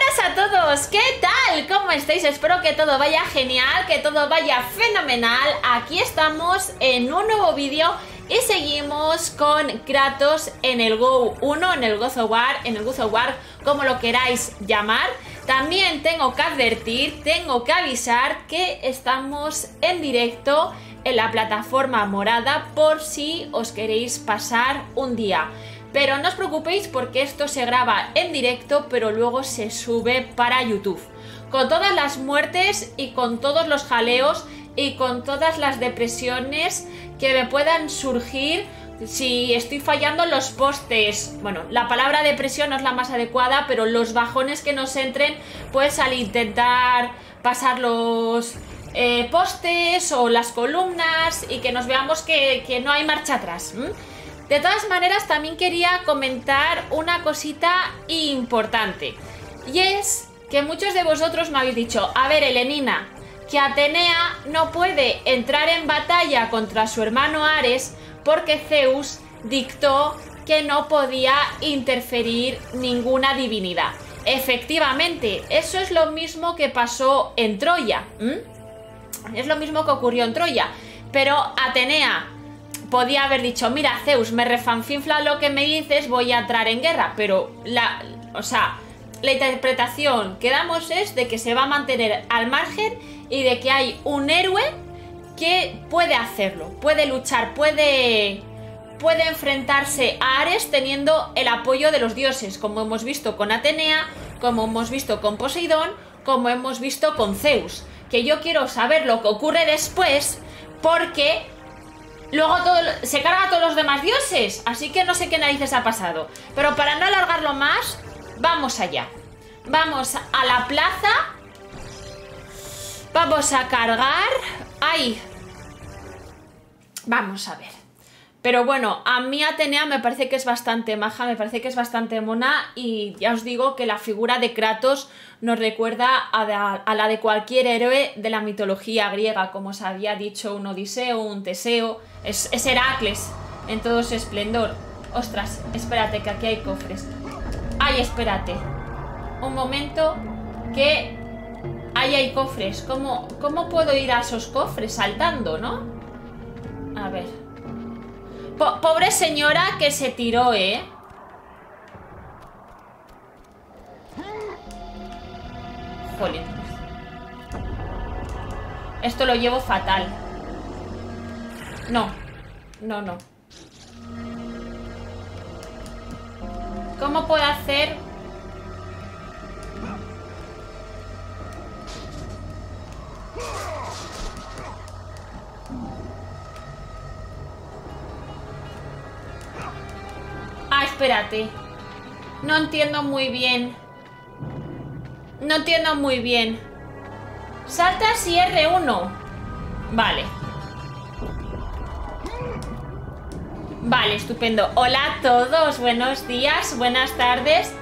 buenas a todos, ¿qué tal? ¿Cómo estáis? Espero que todo vaya genial, que todo vaya fenomenal. Aquí estamos en un nuevo vídeo y seguimos con Kratos en el Go 1, en el of War, en el of War, como lo queráis llamar. También tengo que advertir, tengo que avisar que estamos en directo en la plataforma morada por si os queréis pasar un día. Pero no os preocupéis porque esto se graba en directo, pero luego se sube para YouTube. Con todas las muertes y con todos los jaleos y con todas las depresiones que me puedan surgir si estoy fallando los postes. Bueno, la palabra depresión no es la más adecuada, pero los bajones que nos entren, pues al intentar pasar los eh, postes o las columnas y que nos veamos que, no hay marcha atrás. De todas maneras, también quería comentar una cosita importante. Y es que muchos de vosotros me habéis dicho, a ver, Elenina, que Atenea no puede entrar en batalla contra su hermano Ares porque Zeus dictó que no podía interferir ninguna divinidad. Efectivamente, eso es lo mismo que pasó en Troya. Es lo mismo que ocurrió en Troya. Pero Atenea podía haber dicho, mira, Zeus, me refanfinfla lo que me dices, voy a entrar en guerra. Pero la, o sea, la interpretación que damos es de que se va a mantener al margen y de que hay un héroe que puede hacerlo, puede luchar, puede puede enfrentarse a Ares teniendo el apoyo de los dioses, como hemos visto con Atenea, como hemos visto con Poseidón, como hemos visto con Zeus. Que yo quiero saber lo que ocurre después porque Luego todo, se carga a todos los demás dioses. Así que no sé qué narices ha pasado. Pero para no alargarlo más, vamos allá. Vamos a la plaza. Vamos a cargar. ¡Ay! Vamos a ver. Pero bueno, a mí Atenea me parece que es bastante maja, me parece que es bastante mona y ya os digo que la figura de Kratos nos recuerda a, la de cualquier héroe de la mitología griega, como os había dicho un Odiseo, un Teseo, es, es Heracles en todo su esplendor. Ostras, espérate que aquí hay cofres. Ay, espérate. Un momento que ahí hay cofres. ¿Cómo, ¿Cómo puedo ir a esos cofres? Saltando, ¿no? A ver. pobre señora que se tiró, ¿eh? Jolín. Esto lo llevo fatal. No. No, no. ¿Cómo puedo hacer...? Ah, espérate. No entiendo muy bien. No entiendo muy bien. Saltas y R1. Vale. Vale, estupendo. Hola a todos, buenos días, buenas tardes.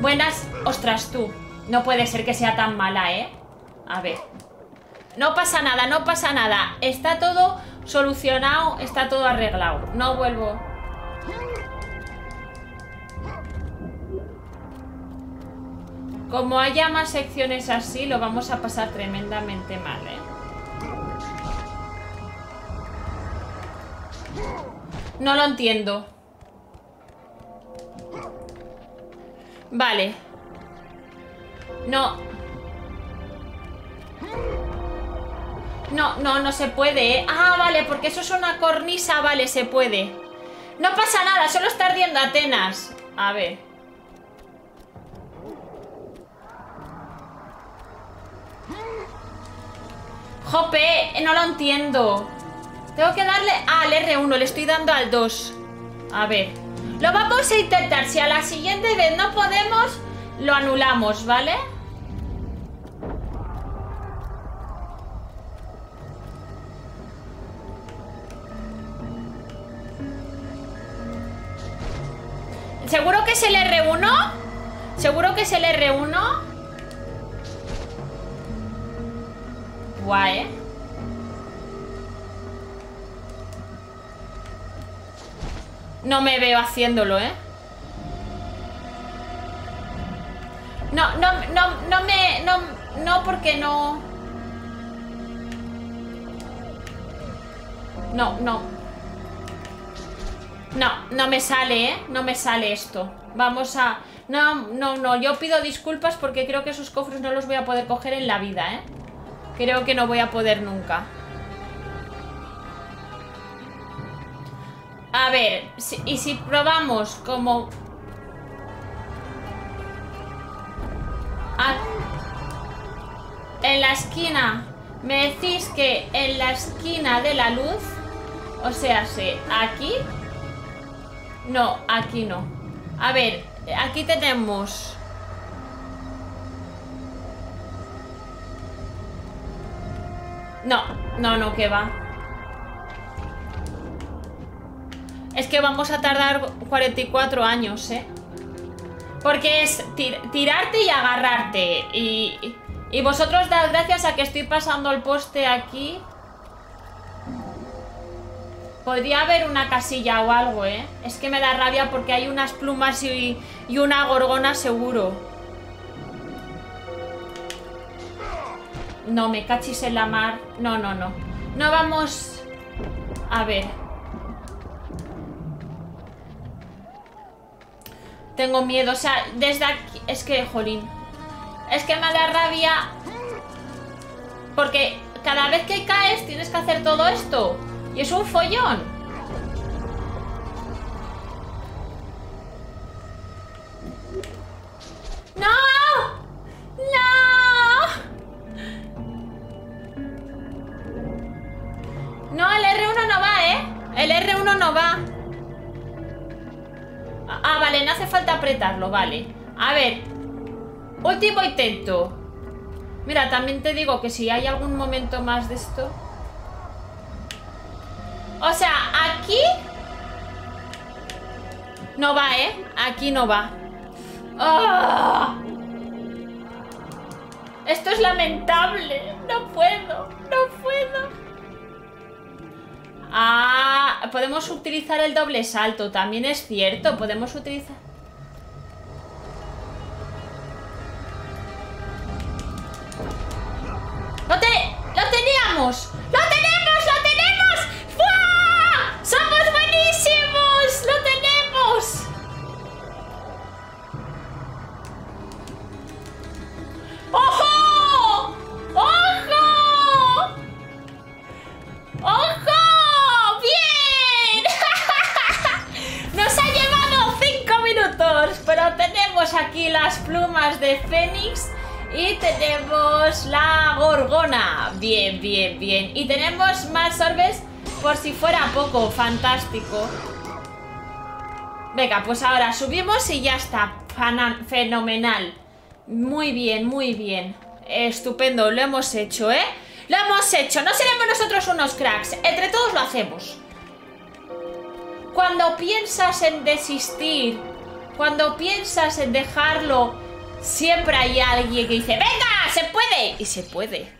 Buenas... Ostras, tú. No puede ser que sea tan mala, ¿eh? A ver. No pasa nada, no pasa nada. Está todo solucionado, está todo arreglado. No vuelvo... Como haya más secciones así, lo vamos a pasar tremendamente mal, ¿eh? No lo entiendo. Vale. No. No, no, no se puede, ¿eh? Ah, vale, porque eso es una cornisa. Vale, se puede. No pasa nada, solo está ardiendo Atenas. A ver. Jope, no lo entiendo. Tengo que darle al R1, le estoy dando al 2. A ver. Lo vamos a intentar. Si a la siguiente vez no podemos, lo anulamos, ¿vale? ¿Seguro que es el R1? ¿Seguro que es el R1? Guay, ¿eh? No me veo haciéndolo, ¿eh? No, no, no, no me... No, no porque no... No, no. No, no me sale, ¿eh? No me sale esto. Vamos a... No, no, no. Yo pido disculpas porque creo que esos cofres no los voy a poder coger en la vida, ¿eh? Creo que no voy a poder nunca. A ver, y si probamos como... En la esquina, me decís que en la esquina de la luz, o sea, sí, aquí... No, aquí no. A ver, aquí tenemos... No, no, no, que va. Es que vamos a tardar 44 años, ¿eh? Porque es tirarte y agarrarte. Y, y vosotros dad gracias a que estoy pasando el poste aquí. Podría haber una casilla o algo, ¿eh? Es que me da rabia porque hay unas plumas y, y una gorgona seguro. No, me cachis en la mar. No, no, no. No vamos... A ver. Tengo miedo, o sea, desde aquí... Es que, jolín. Es que me da rabia... Porque cada vez que caes tienes que hacer todo esto. Y es un follón. Último intento. Mira, también te digo que si hay algún momento más de esto... O sea, aquí... No va, ¿eh? Aquí no va. ¡Ah! Esto es lamentable. No puedo, no puedo. Ah, podemos utilizar el doble salto. También es cierto, podemos utilizar... Bien, bien, bien. Y tenemos más orbes por si fuera poco. Fantástico. Venga, pues ahora subimos y ya está. Fenomenal. Muy bien, muy bien. Estupendo, lo hemos hecho, ¿eh? Lo hemos hecho. No seremos nosotros unos cracks. Entre todos lo hacemos. Cuando piensas en desistir, cuando piensas en dejarlo, siempre hay alguien que dice, ¡venga! ¡Se puede! Y se puede.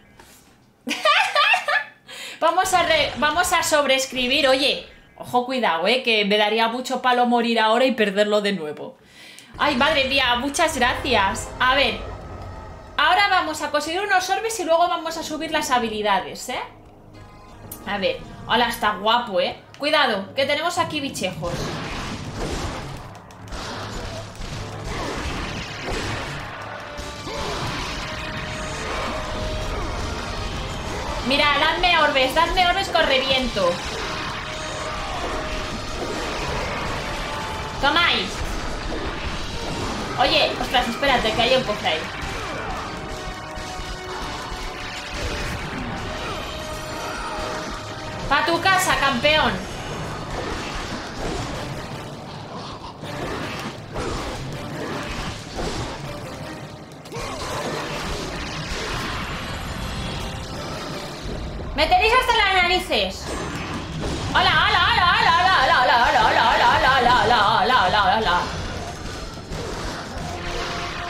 Vamos, a vamos a sobreescribir. Oye, ojo, cuidado, ¿eh? Que me daría mucho palo morir ahora y perderlo de nuevo. Ay, madre mía, muchas gracias. A ver, ahora vamos a conseguir unos orbes y luego vamos a subir las habilidades, ¿eh? A ver, hola, está guapo, ¿eh? Cuidado, que tenemos aquí bichejos. Mira, dadme orbes, dadme orbes con reviento. Tomáis. Oye, ostras, espérate, que hay un cofre ahí. Pa' tu casa, campeón. ¡Me tenéis hasta las narices! ¡Hola, hola, hola, hola, hola, hola, hola, hola, hola, hola, hola, hola, hola, hola,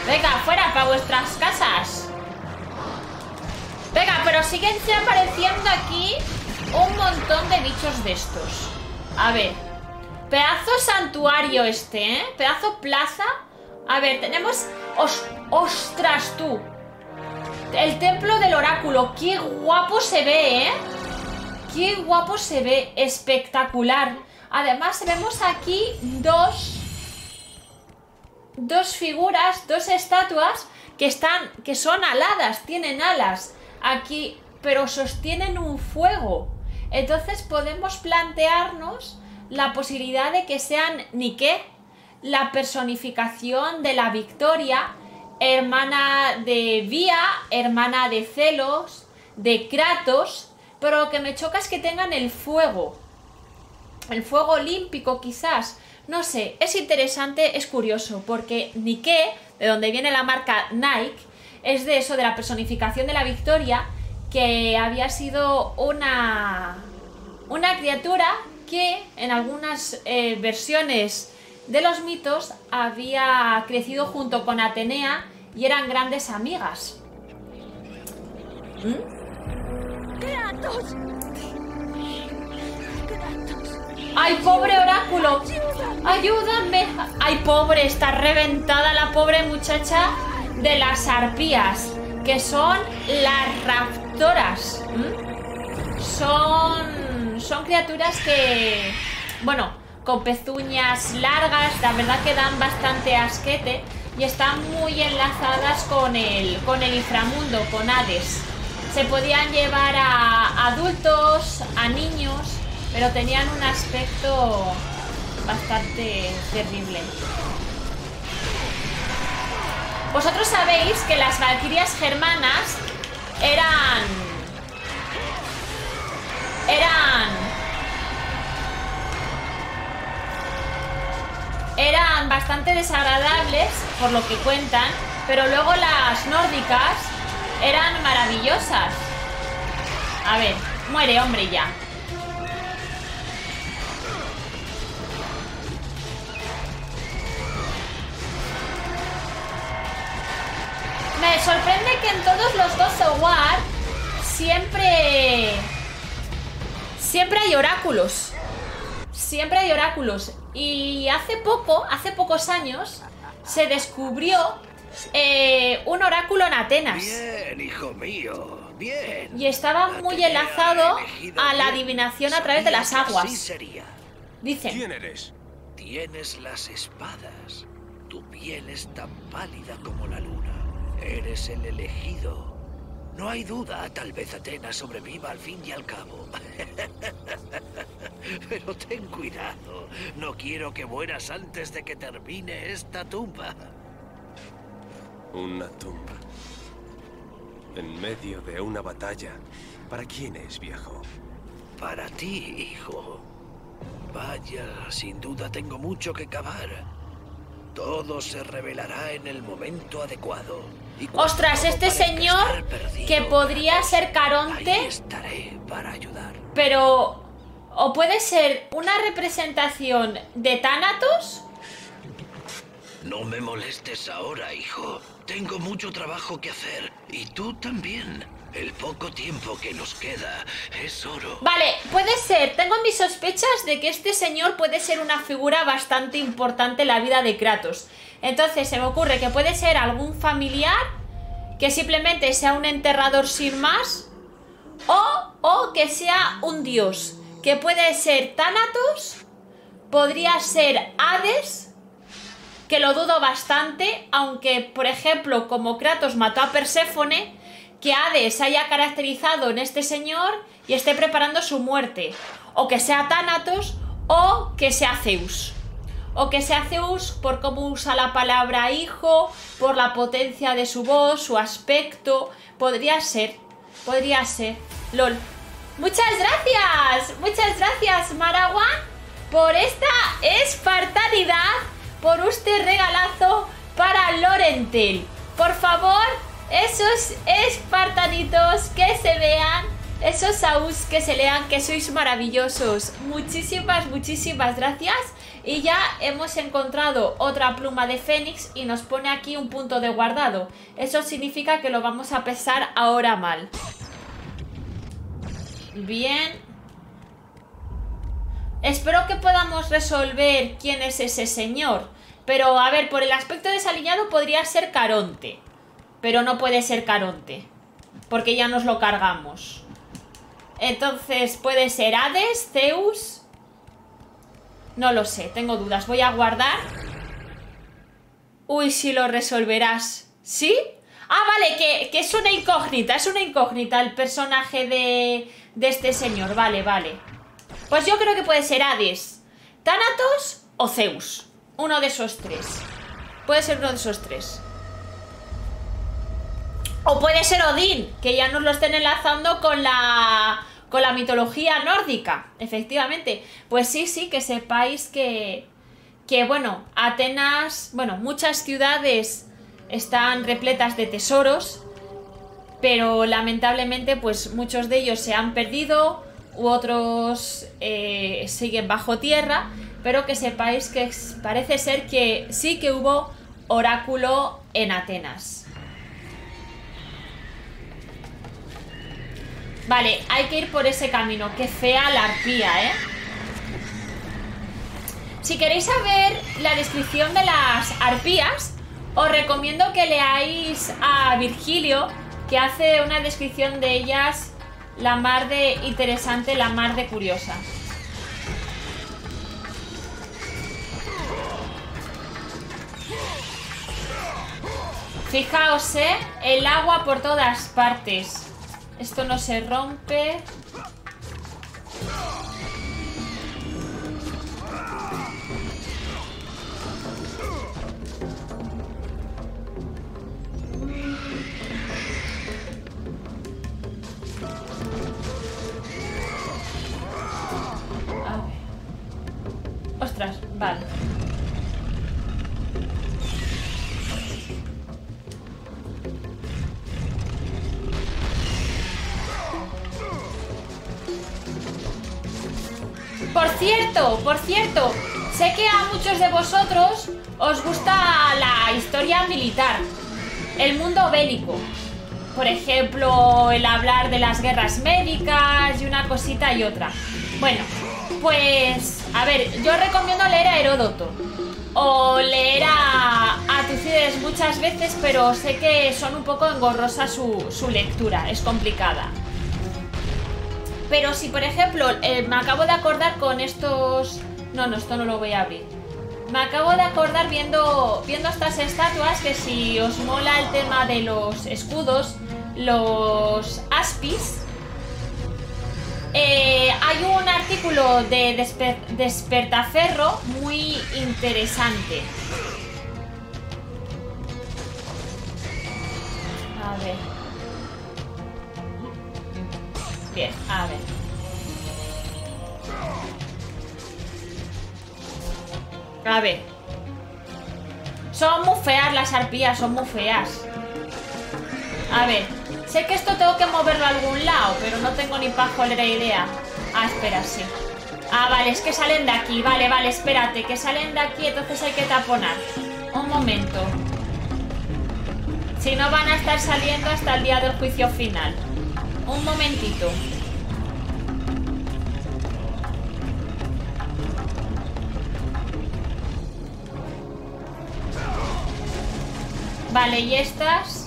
Venga, fuera para vuestras casas. Venga, pero siguen apareciendo aquí un montón de bichos de estos. A ver. Pedazo santuario este, ¿eh? Pedazo plaza. A ver, tenemos... ¡Ostras, tú! El templo del oráculo. ¡Qué guapo se ve, eh! ¡Qué guapo se ve! Espectacular. Además, vemos aquí dos... Dos figuras, dos estatuas que están... Que son aladas, tienen alas. Aquí, pero sostienen un fuego. Entonces podemos plantearnos la posibilidad de que sean Nike, la personificación de la victoria, hermana de Vía, hermana de Celos, de Kratos, pero lo que me choca es que tengan el fuego. El fuego olímpico quizás. No sé, es interesante, es curioso, porque Nike, de donde viene la marca Nike, es de eso, de la personificación de la victoria, que había sido una, una criatura que en algunas eh, versiones de los mitos había crecido junto con Atenea y eran grandes amigas. ¿Mm? ¡Ay, pobre oráculo! ¡Ayúdame! ¡Ay, pobre! Está reventada la pobre muchacha de las arpías, que son las raptoras. Son, son criaturas que, bueno, con pezuñas largas, la verdad que dan bastante asquete y están muy enlazadas con el, con el inframundo, con Hades. Se podían llevar a adultos, a niños, pero tenían un aspecto bastante terrible. Vosotros sabéis que las valquirias germanas eran... Eran... Eran bastante desagradables, por lo que cuentan, pero luego las nórdicas eran maravillosas. A ver, muere, hombre, ya. Me sorprende que en todos los dos War siempre... Siempre hay oráculos. Siempre hay oráculos. Y hace poco, hace pocos años, se descubrió eh, un oráculo en Atenas. Bien, hijo mío. Bien. Y estaba muy enlazado a la adivinación a través de las aguas. Dice. ¿Quién eres? Tienes las espadas. Tu piel es tan pálida como la luna. Eres el elegido. No hay duda, tal vez Atenas sobreviva al fin y al cabo. Pero ten cuidado. No quiero que mueras antes de que termine esta tumba. Una tumba. En medio de una batalla. ¿Para quién es, viejo? Para ti, hijo. Vaya, sin duda tengo mucho que cavar. Todo se revelará en el momento adecuado. Ostras, este señor que podría ser Caronte. estaré para ayudar. Pero. ¿O puede ser una representación de Thanatos? No me molestes ahora, hijo. Tengo mucho trabajo que hacer. Y tú también. El poco tiempo que nos queda es oro. Vale, puede ser. Tengo mis sospechas de que este señor puede ser una figura bastante importante en la vida de Kratos. Entonces se me ocurre que puede ser algún familiar que simplemente sea un enterrador sin más. O, o que sea un dios. Que puede ser Thanatos. Podría ser Hades. Que lo dudo bastante. Aunque, por ejemplo, como Kratos mató a Perséfone que Hades haya caracterizado en este señor y esté preparando su muerte. O que sea Thanatos o que sea Zeus. O que sea Zeus por cómo usa la palabra hijo, por la potencia de su voz, su aspecto. Podría ser, podría ser. LOL. Muchas gracias, muchas gracias Maragua por esta espartanidad, por este regalazo para Lorentel. Por favor, esos espartanitos que se vean, esos aus que se lean, que sois maravillosos. Muchísimas, muchísimas gracias. Y ya hemos encontrado otra pluma de Fénix y nos pone aquí un punto de guardado. Eso significa que lo vamos a pesar ahora mal. Bien. Espero que podamos resolver quién es ese señor. Pero, a ver, por el aspecto desaliñado podría ser Caronte. Pero no puede ser Caronte. Porque ya nos lo cargamos. Entonces, puede ser Hades, Zeus... No lo sé, tengo dudas. Voy a guardar. Uy, si lo resolverás. ¿Sí? Ah, vale, que, es una incógnita. Es una incógnita el personaje de, de este señor. Vale, vale. Pues yo creo que puede ser Hades, Thanatos o Zeus. Uno de esos tres. Puede ser uno de esos tres. O puede ser Odín, que ya nos lo estén enlazando con la con la mitología nórdica, efectivamente. Pues sí, sí, que sepáis que, que bueno, Atenas, bueno, muchas ciudades están repletas de tesoros, pero lamentablemente pues muchos de ellos se han perdido u otros eh, siguen bajo tierra, pero que sepáis que parece ser que sí que hubo oráculo en Atenas. Vale, hay que ir por ese camino. Qué fea la arpía, ¿eh? Si queréis saber la descripción de las arpías, os recomiendo que leáis a Virgilio, que hace una descripción de ellas la mar de interesante, la mar de curiosa. Fijaos, ¿eh? El agua por todas partes. Esto no se rompe. Cierto, por cierto, sé que a muchos de vosotros os gusta la historia militar, el mundo bélico. Por ejemplo, el hablar de las guerras médicas y una cosita y otra. Bueno, pues, a ver, yo recomiendo leer a Heródoto o leer a, a muchas veces, pero sé que son un poco engorrosa su, su lectura, es complicada. Pero si, por ejemplo, eh, me acabo de acordar con estos... No, no, esto no lo voy a abrir. Me acabo de acordar viendo, viendo estas estatuas que si os mola el tema de los escudos, los aspis, eh, hay un artículo de Despertaferro muy interesante. A ver. Bien, a ver. A ver. Son muy feas las arpías, son muy feas. A ver. Sé que esto tengo que moverlo a algún lado, pero no tengo ni pajolera idea. Ah, espera, sí. Ah, vale, es que salen de aquí. Vale, vale, espérate, que salen de aquí, entonces hay que taponar. Un momento. Si no van a estar saliendo hasta el día del juicio final. Un momentito. Vale, y estas...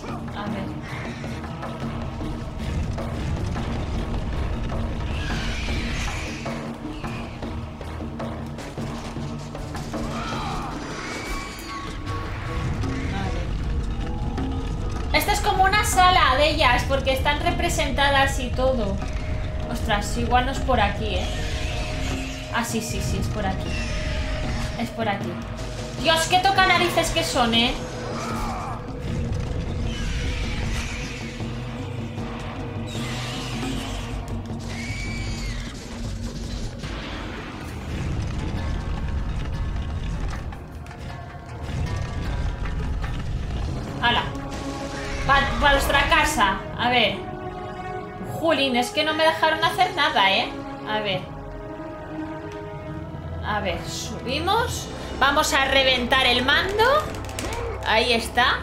porque están representadas y todo. Ostras, igual no es por aquí, ¿eh? Ah, sí, sí, sí, es por aquí. Es por aquí. Dios, qué toca narices que son, ¿eh? Ver. Julín, es que no me dejaron hacer nada, ¿eh? A ver. A ver, subimos. Vamos a reventar el mando. Ahí está.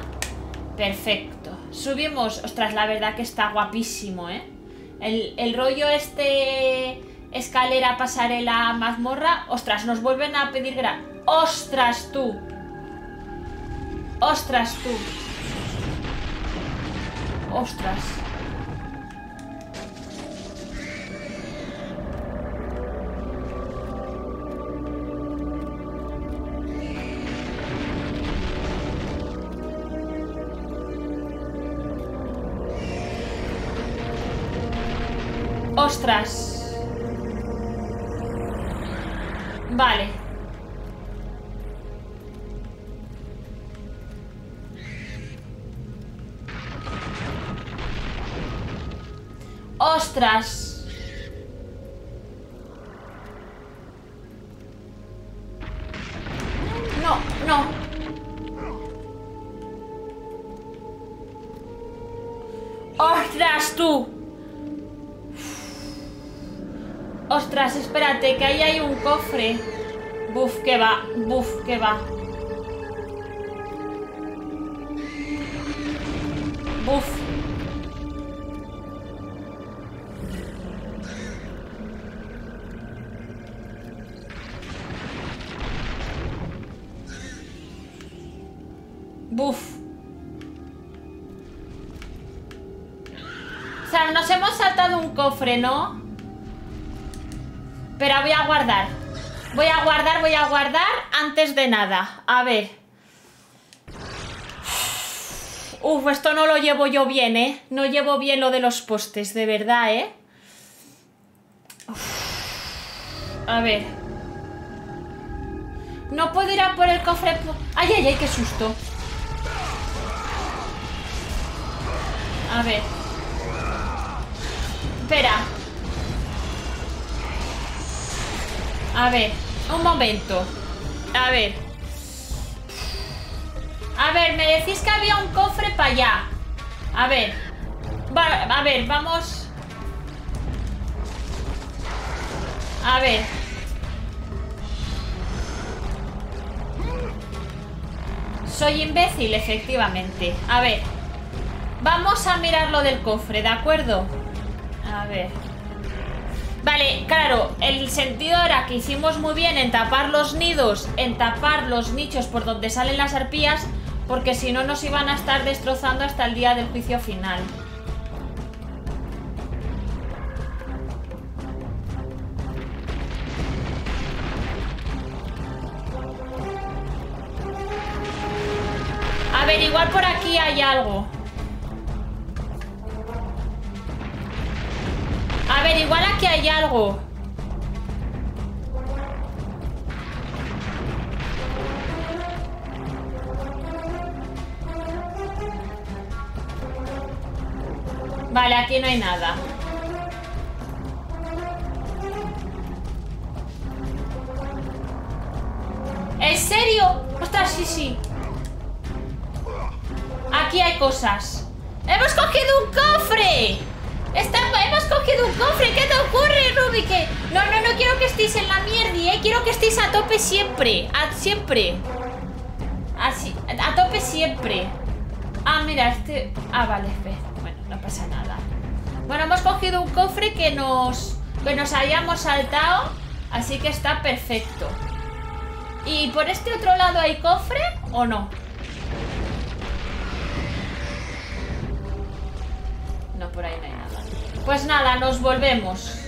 Perfecto. Subimos. Ostras, la verdad que está guapísimo, ¿eh? El, el rollo este... Escalera, pasarela, mazmorra. Ostras, nos vuelven a pedir gran... ¡Ostras, tú! Ostras, tú. Ostras. Ostras. Ostras, espérate, que ahí hay un cofre. Buf, que va, buf, que va. ¿No? Pero voy a guardar. Voy a guardar, voy a guardar antes de nada. A ver. Uf, esto no lo llevo yo bien, ¿eh? No llevo bien lo de los postes, de verdad, ¿eh? A ver. No puedo ir a por el cofre... ¡Ay, ay, ay! ¡Qué susto! A ver. Espera. A ver, un momento. A ver. A ver, me decís que había un cofre para allá. A ver. a ver, vamos. A ver. Soy imbécil, efectivamente. A ver. Vamos a mirar lo del cofre, ¿de acuerdo? A ver. Vale, claro, el sentido era que hicimos muy bien en tapar los nidos, en tapar los nichos por donde salen las arpías, porque si no nos iban a estar destrozando hasta el día del juicio final. A ver, igual por aquí hay algo. Aquí hay algo. Vale, aquí no hay nada. ¿En serio? Ostras, sí, sí. Aquí hay cosas. ¡Hemos cogido un cofre! Hemos cogido un cofre. ¿Qué te ocurre, Ruby? No, no, no quiero que estéis en la mierda, ¿eh? Quiero que estéis a tope siempre. A, siempre. Así, a tope siempre. Ah, mira, este... Ah, vale, Bueno, no pasa nada. Bueno, hemos cogido un cofre que nos... Que nos hayamos saltado. Así que está perfecto. ¿Y por este otro lado hay cofre o no? No, por ahí no hay. Pues nada, nos volvemos.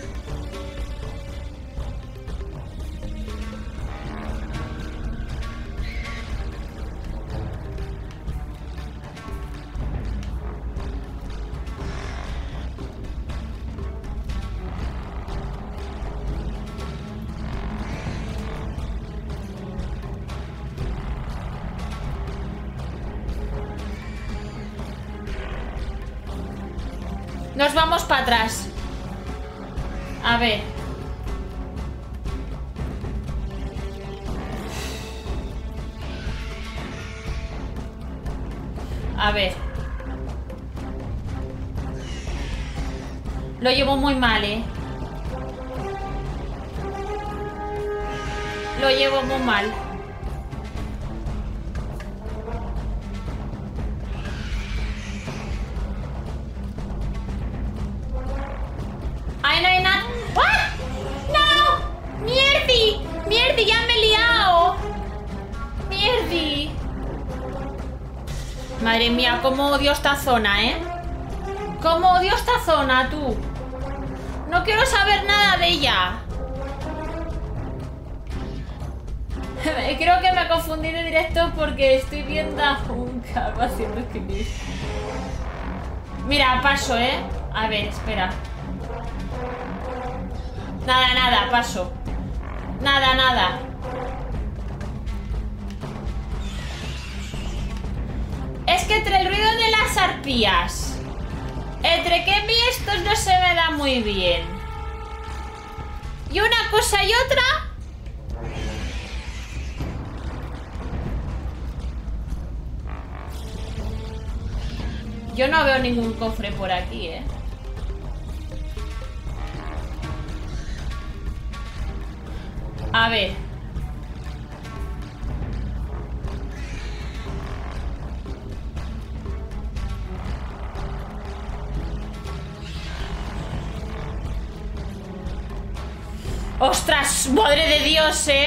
A ver. Lo llevo muy mal, ¿eh? Lo llevo muy mal. Madre mía, cómo odio esta zona, ¿eh? Cómo odio esta zona, tú. No quiero saber nada de ella. Creo que me confundí de directo porque estoy viendo a un calvo haciendo skip. Mira, paso, ¿eh? A ver, espera. Nada, nada, paso. Nada, nada. Entre el ruido de las arpías, entre que vi estos no se me da muy bien. Y una cosa y otra... Yo no veo ningún cofre por aquí, ¿eh? A ver. ¡Ostras! ¡Madre de Dios, eh!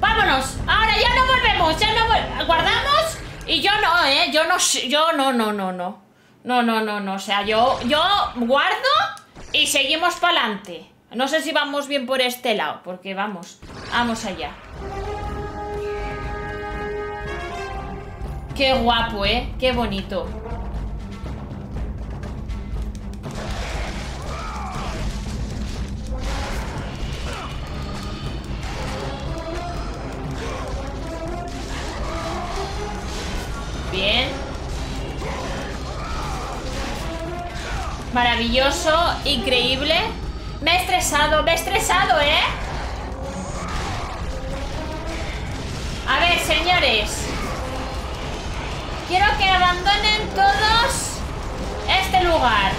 Vámonos. Ahora Ya no volvemos, ya no. Guardamos y yo no, eh. Yo no, yo no, no, no, no no, no, no, no, o sea, yo, yo guardo y seguimos para adelante. No sé si vamos bien por este lado, porque vamos, vamos allá. Qué guapo, eh, qué bonito. Maravilloso, increíble. Me he estresado, me he estresado, ¿eh? A ver, señores. Quiero que abandonen todos este lugar.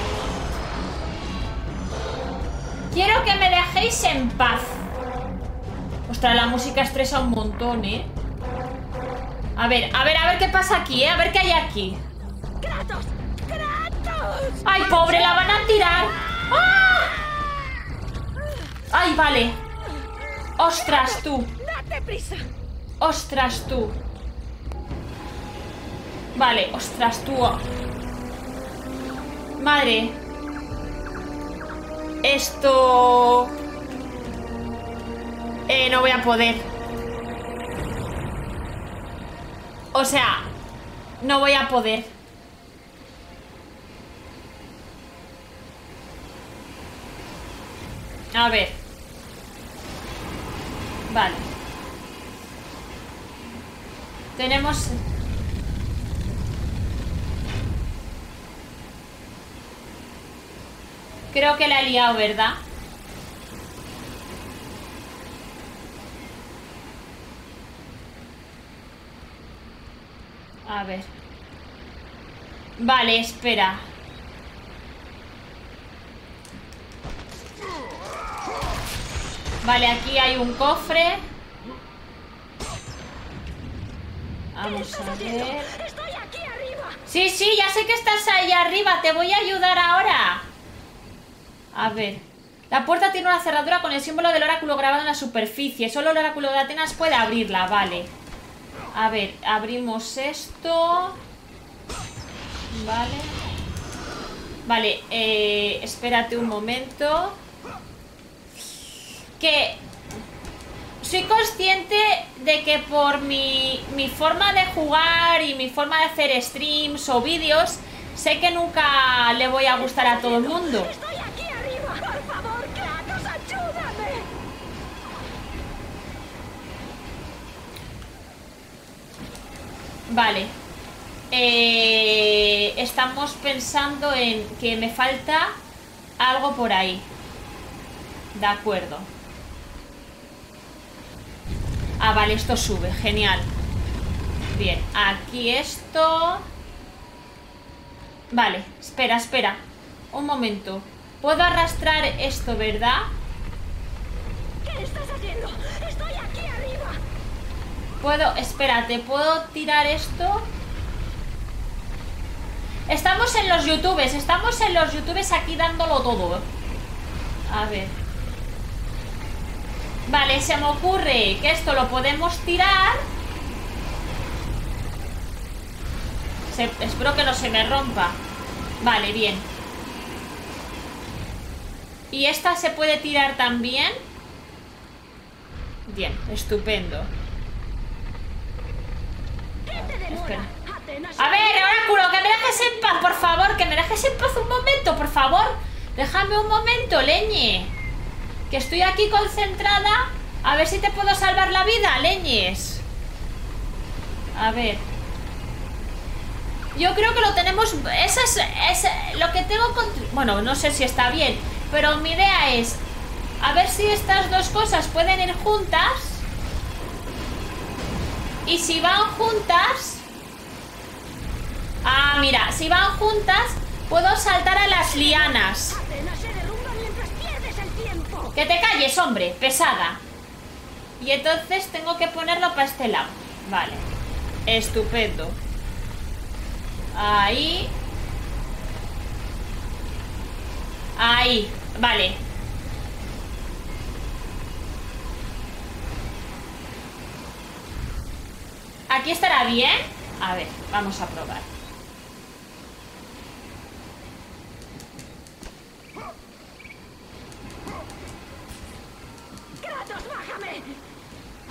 Quiero que me dejéis en paz. Ostras, la música estresa un montón, ¿eh? A ver, a ver, a ver qué pasa aquí, ¿eh? A ver qué hay aquí. ¡Ay, pobre! ¡La van a tirar! ¡Ah! ¡Ay, vale! ¡Ostras, tú! ¡Date prisa! ¡Ostras, tú! Vale, ostras, tú. Madre. Esto... Eh, no voy a poder. O sea, no voy a poder. A ver. Vale. Tenemos... Creo que la he liado, ¿verdad? A ver. Vale, espera. Vale, aquí hay un cofre. Vamos a ver. ¡Estoy aquí arriba! Sí, sí, ya sé que estás ahí arriba. Te voy a ayudar ahora. A ver. La puerta tiene una cerradura con el símbolo del oráculo grabado en la superficie. Solo el oráculo de Atenas puede abrirla, vale. A ver, abrimos esto. Vale. Vale, eh, espérate un momento. Que soy consciente de que por mi, mi forma de jugar y mi forma de hacer streams o vídeos, sé que nunca le voy a gustar a todo el mundo. ¡Estoy aquí arriba! ¡Por favor, Kratos, ayúdame! Vale. Eh, estamos pensando en que me falta algo por ahí. De acuerdo. Ah, vale, esto sube. Genial. Bien, aquí esto... Vale, espera, espera. Un momento. Puedo arrastrar esto, ¿verdad? ¿Qué estás haciendo? ¡Estoy aquí arriba! Puedo, espérate, ¿puedo tirar esto? Estamos en los youtubes, estamos en los youtubes aquí dándolo todo. A ver. Vale, se me ocurre que esto lo podemos tirar. Se- espero que no se me rompa. Vale, bien. ¿Y esta se puede tirar también? Bien, estupendo. Espera. A ver, oráculo, que me dejes en paz, por favor, que me dejes en paz un momento, por favor. Déjame un momento, leñe. Que estoy aquí concentrada. A ver si te puedo salvar la vida, leñes. A ver. Yo creo que lo tenemos. Eso es, es lo que tengo. con- Bueno, no sé si está bien. Pero mi idea es. A ver si estas dos cosas pueden ir juntas. Y si van juntas. Ah, mira, si van juntas, puedo saltar a las lianas. Que te calles, hombre, pesada. Y entonces tengo que ponerlo para este lado. Vale. Estupendo. Ahí. Ahí. Vale. ¿Aquí estará bien? A ver, vamos a probar.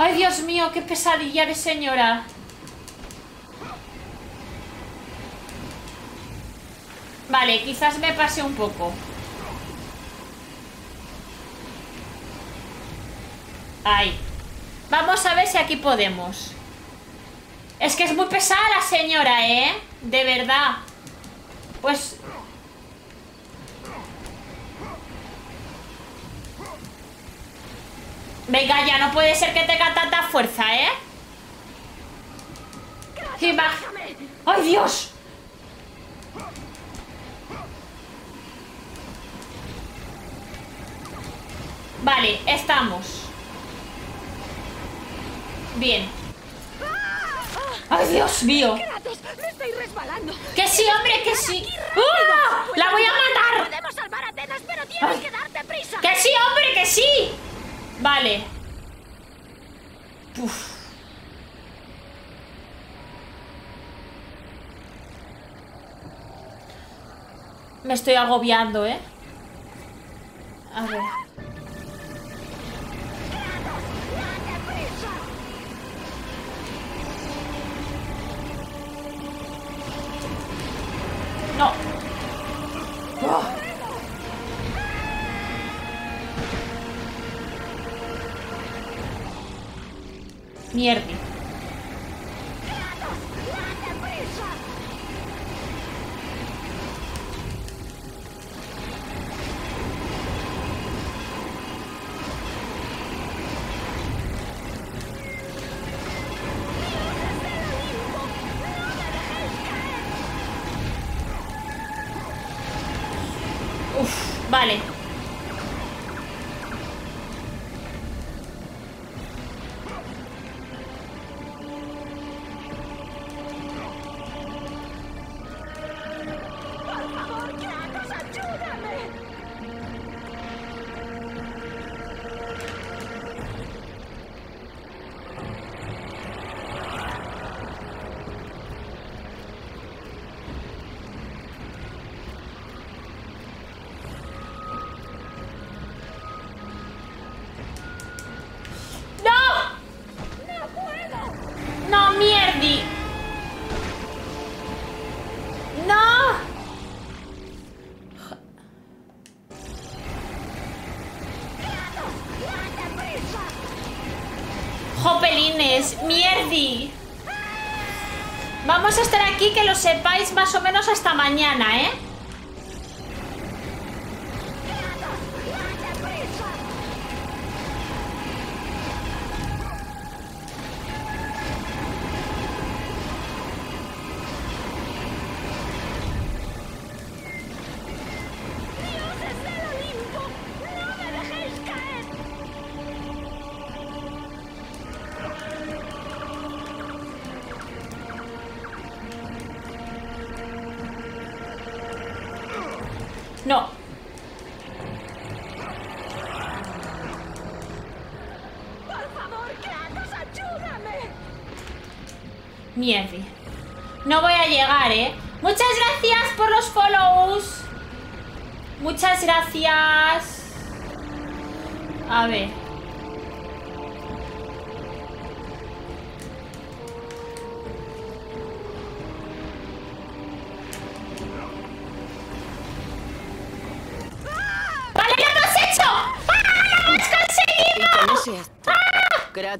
Ay, Dios mío, qué pesadilla de señora. Vale, quizás me pase un poco. Ahí. Vamos a ver si aquí podemos. Es que es muy pesada la señora, ¿eh? De verdad. Pues... Venga, ya no puede ser que tenga tanta fuerza, ¿eh? ¡Ay, Dios! Vale, estamos. Bien. ¡Ay, Dios mío! ¡Que sí, hombre, que sí! ¡Ah! ¡La voy a matar! ¡Que sí, hombre, que sí! Vale. Uf. Me estoy agobiando, ¿eh? A ver. No. Oh. Mierda. Uf, vale. Sepáis, más o menos hasta mañana, ¿eh? Mierda. No voy a llegar, ¿eh? Muchas gracias por los follows. Muchas gracias. A ver.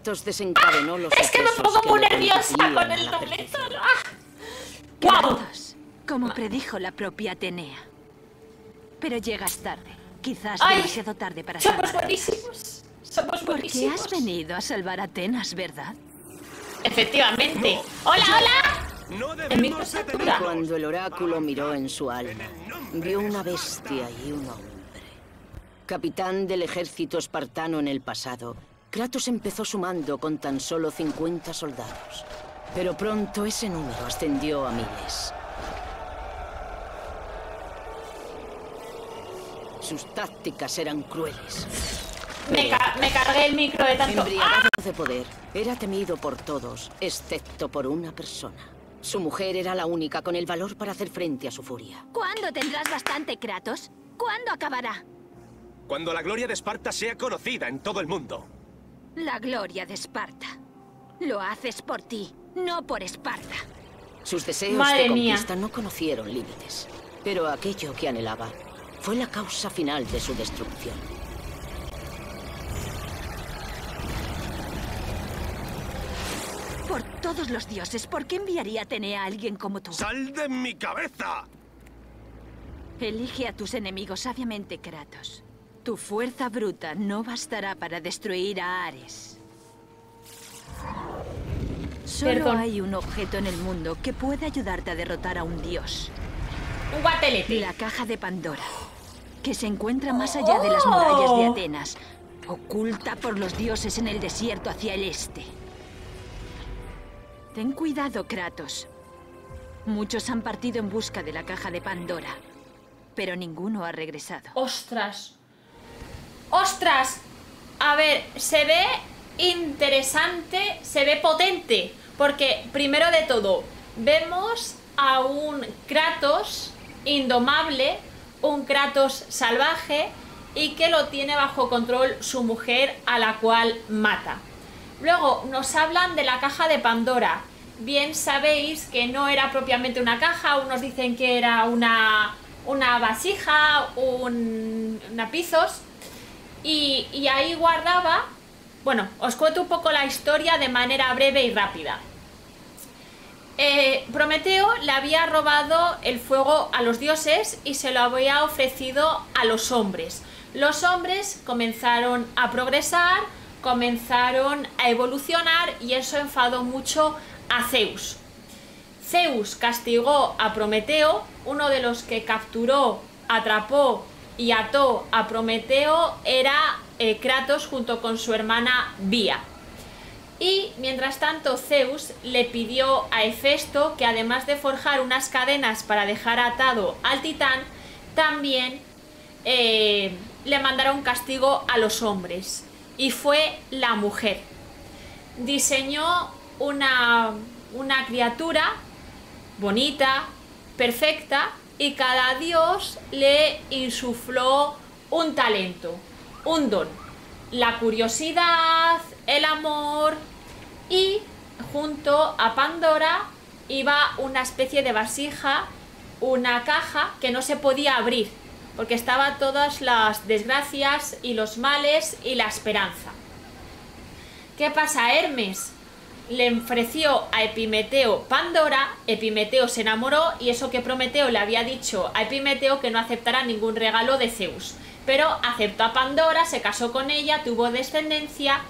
Kratos desencadenó los Es que me pongo muy nerviosa con el la doble perfección. tono. ¡Ah! ¡Guau! Kratos, como predijo la propia Atenea. Pero llegas tarde. Quizás Ay, demasiado tarde para Somos salvar a buenísimos. Somos Porque buenísimos. has venido a salvar a Atenas, ¿verdad? Efectivamente. ¡Hola, hola! No debemos detenernos. Cuando el oráculo miró en su alma, vio una bestia y un hombre. Capitán del ejército espartano en el pasado, Kratos empezó sumando con tan solo 50 soldados. Pero pronto ese número ascendió a miles. Sus tácticas eran crueles. Me, ca- me cargué el micro de tanto. ¡Ah! Embriagado de poder, era temido por todos, excepto por una persona. Su mujer era la única con el valor para hacer frente a su furia. ¿Cuándo tendrás bastante, Kratos? ¿Cuándo acabará? Cuando la gloria de Esparta sea conocida en todo el mundo. La gloria de Esparta. Lo haces por ti, no por Esparta. Sus deseos Madre de mía. conquista no conocieron límites, pero aquello que anhelaba fue la causa final de su destrucción. Por todos los dioses, ¿por qué enviaría Atenea a alguien como tú? ¡Sal de mi cabeza! Elige a tus enemigos sabiamente, Kratos. Tu fuerza bruta no bastará para destruir a Ares. Solo Perdón. hay un objeto en el mundo que puede ayudarte a derrotar a un dios. Un guatelete. La caja de Pandora, que se encuentra más allá de las murallas de Atenas, oculta por los dioses en el desierto hacia el este. Ten cuidado, Kratos. Muchos han partido en busca de la caja de Pandora, pero ninguno ha regresado. ¡Ostras! ¡Ostras! A ver, se ve interesante, se ve potente. Porque, primero de todo, vemos a un Kratos indomable, un Kratos salvaje y que lo tiene bajo control su mujer a la cual mata. Luego nos hablan de la caja de Pandora. Bien sabéis que no era propiamente una caja, unos dicen que era una, una vasija, un, una pizos, y, ahí guardaba... Bueno, os cuento un poco la historia de manera breve y rápida. Eh, Prometeo le había robado el fuego a los dioses y se lo había ofrecido a los hombres. Los hombres comenzaron a progresar, comenzaron a evolucionar y eso enfadó mucho a Zeus. Zeus castigó a Prometeo, uno de los que capturó, atrapó y ató a Prometeo era eh, Kratos junto con su hermana Vía. Y mientras tanto Zeus le pidió a Hefesto que además de forjar unas cadenas para dejar atado al titán, también eh, le mandara un castigo a los hombres. Y fue la mujer. Diseñó una, una criatura bonita, perfecta, y cada dios le insufló un talento, un don. La curiosidad, el amor y junto a Pandora iba una especie de vasija, una caja que no se podía abrir porque estaba todas las desgracias y los males y la esperanza. ¿Qué pasa? Hermes le ofreció a Epimeteo Pandora, Epimeteo se enamoró y eso que Prometeo le había dicho a Epimeteo que no aceptara ningún regalo de Zeus. Pero aceptó a Pandora, se casó con ella, tuvo descendencia,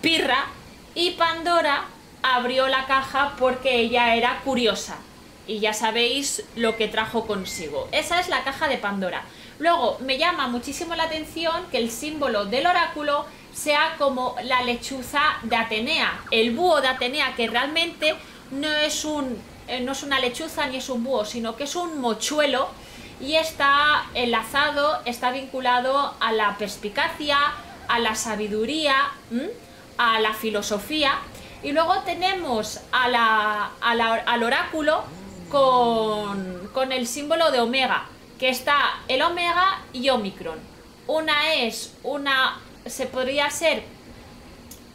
Pirra, y Pandora abrió la caja porque ella era curiosa. Y ya sabéis lo que trajo consigo. Esa es la caja de Pandora. Luego, me llama muchísimo la atención que el símbolo del oráculo sea como la lechuza de Atenea, el búho de Atenea, que realmente no es, un, eh, no es una lechuza ni es un búho, sino que es un mochuelo y está enlazado, está vinculado a la perspicacia, a la sabiduría, a la filosofía. Y luego tenemos al oráculo con, con el símbolo de omega, que está el omega y omicron. Una es una, se podría ser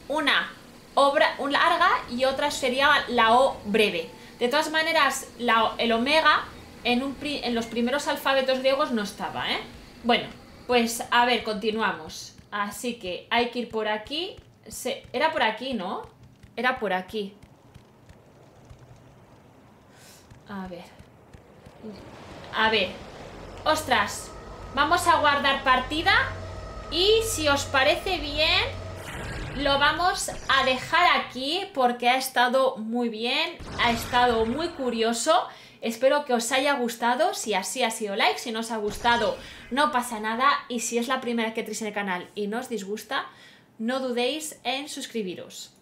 una obra un larga y otra sería la O breve. De todas maneras, el omega en, un, en, los primeros alfabetos griegos no estaba, ¿eh? Bueno, pues a ver, continuamos. Así que hay que ir por aquí. Se, era por aquí, ¿no? Era por aquí. A ver. A ver. Ostras. Vamos a guardar partida. Y si os parece bien, lo vamos a dejar aquí porque ha estado muy bien, ha estado muy curioso. Espero que os haya gustado, si así ha sido like, si no os ha gustado no pasa nada y si es la primera que tenéis en el canal y no os disgusta, no dudéis en suscribiros.